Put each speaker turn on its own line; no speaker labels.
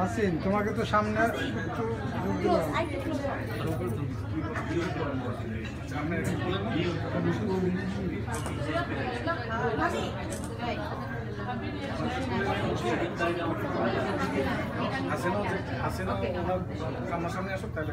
হাসিন তোমাকে তো সামনে
হাসিনা হাসিনা আমার সামনে আসুক তাহলে